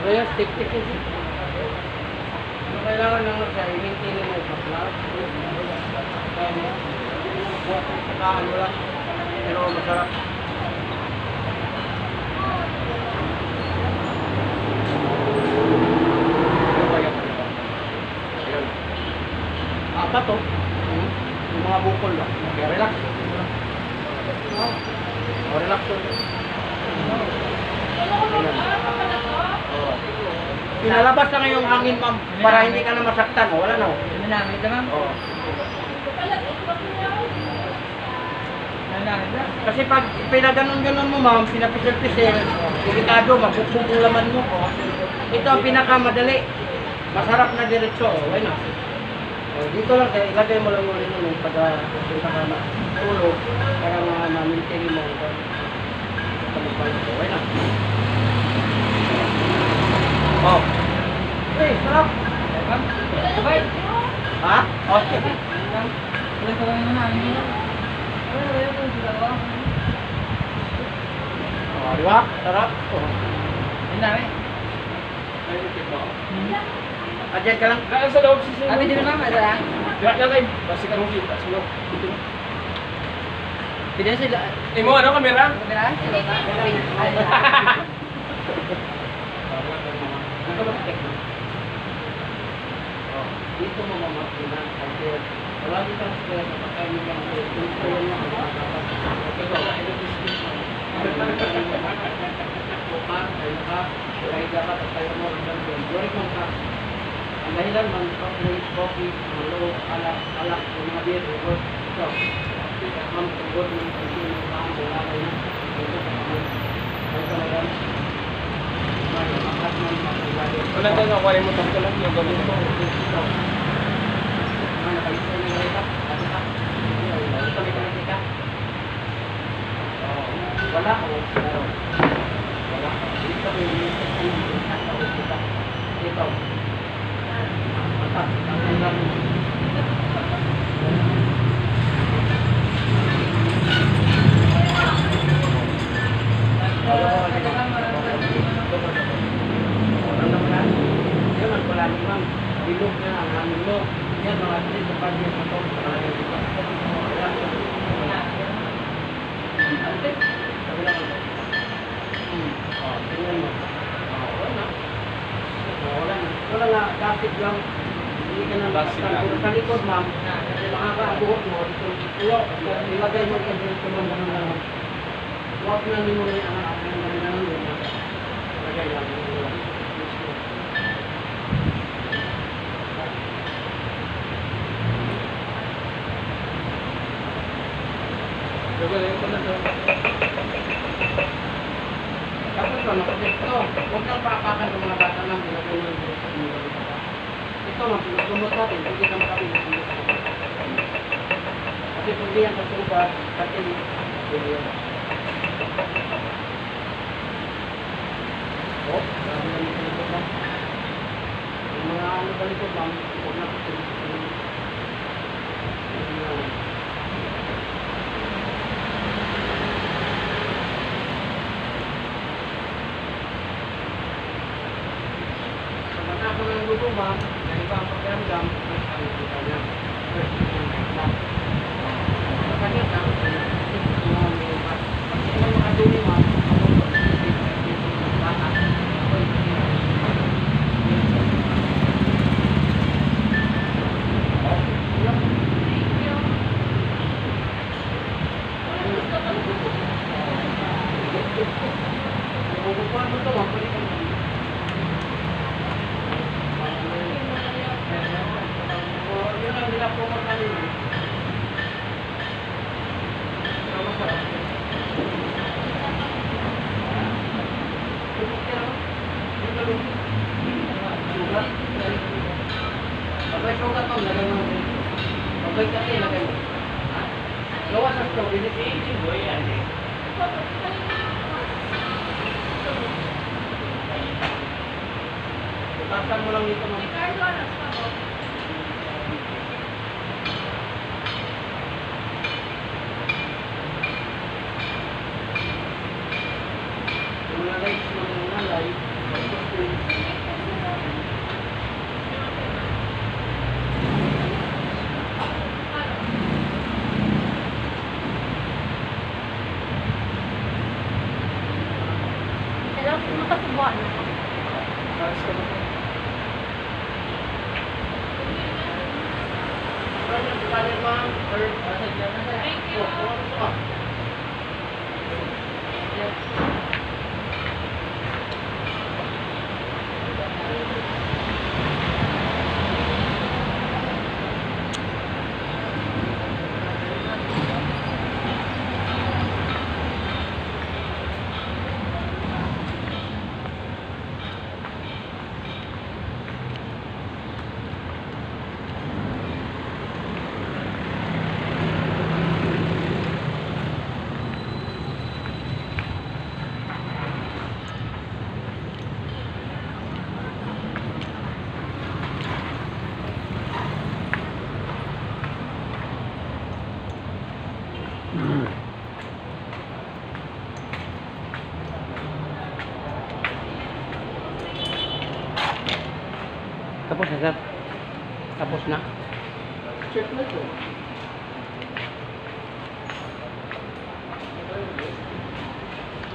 Kaya stick-stick kasi. Kailangan lang sa i-maintain mo sa flat? Kaya mo, buhat mo sa ano lang. Pero masarap. Ano kaya ko dito? Ayun. Apat to. Yung mga bukol lang. Kaya relax. O, relax. Oh. Pinalabas na ngayong hangin, ma'am, para hindi ka na masaktan. O, wala na. oh. Ano namin ito, ma'am? Oh. Namin ito? Kasi pag pinaganon-ganon mo, ma'am, pinapisil-pisil, delikado, mabukbog yung laman mo. Ito ang pinakamadali. Masarap na diretso. Oh, why not? Oh, dito lang, kaya ilagay mo lang ulit yung pag uh, punta ka na tulog para ma-maintain mo ito. Ito. Why not? Oh. Hey, sarap. Sabay! Ha? Okay. Wala ko lang namin ito. Wala, ko dito ako. Oh, di ba? Sarap. Oh. Ano namin? Ayun, ito. Adyan ka lang. Nasa sa loob si Sino. Kami din, ma'am. Ano lang? Lahat na tayo. Basta ka rong kita. Sulok. Dito. Pwede sila. Eh mo, ano kamera? Kamera? Sila ba? Ay, Dito mo check mo. Oh, dito mo mamakinan kasi wala din kang square na pagkain mo lang dito yan mo ang Okay ko, ito is Bukan, tayo ka, kahit dapat at tayo mo gandun. Glory mo ka. Ang dahilan man, coffee, mga loob, alak, alak, yung mga beer, record. Ito, ma'am, tungkol mo yung pagkain mo ka, ang wala kayo na. Ito, kapag ay talagang may makat man makilalim. Wala tayo nakuha mo tapos lang yung gawin ko. Wala ko. Wala. Dito may minsan ay nakakaot kita. Dito. Mata. Ang lang. Ano naman? Yan ang pala ni ma'am. Bilog na ang hangin mo. Yan mga atlet sa pag yung. Ayan. Sabi lang ako. Hmm. Oh, tingnan mo. Oh, wala na. Wala na. Wala na. Hindi ka na Plastic lang. Pero sa likod, ma'am, makakabuhot mo. Ito, ulo. Ilagay mo sa dito mo mo lang. Huwag na nimo na yung anak. Ang dami na nun. Ilagay lang. Gagawin ko na to. Tapos ano, ito, huwag kang ng mga bata lang, nilagay mo yung sa mga bata. Ito, ma'am, pinagkumot natin, hindi ka makapin ng Kasi kung di yan sa tuba, kasi hindi naman likod lang. Yung mga ano sa likod, ma'am, huwag na. Sa mata ko ng gusto, ma'am, na iba ang pakiramdam, mas ang kita niya. First, yung kita. Sa kanya, yung mga iba. Pag sila makadumi, ma'am, ako po, bata, ako yung Kung ano to, ma'am, pwede kang Oh, yun ang nila-promote namin. eh. Pero masarap. Sugat ka, no? Yung galong. Sugat. Pagkay sugat mo, lagay mo. Pagkay kasi, lagay mo. Ha? Gawa sa store, hindi hindi mo yan eh. Tutasan mo lang dito, ma'am. Makatubuan. Ayos ka naman. Tapos na, sir. Tapos na. Check na ito.